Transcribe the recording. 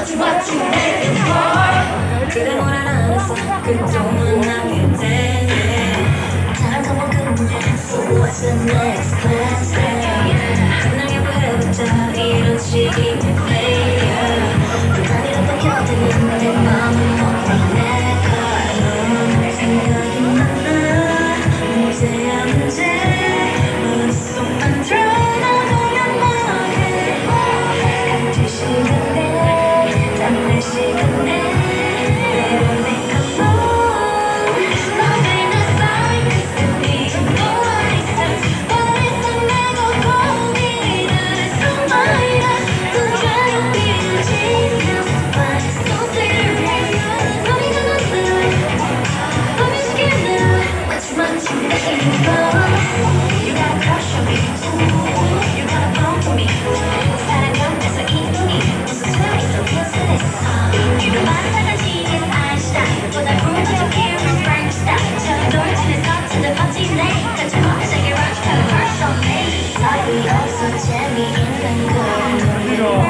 what you, what you waiting for 그래 뭐라 안 했어 그동안 나겠지 Yeah.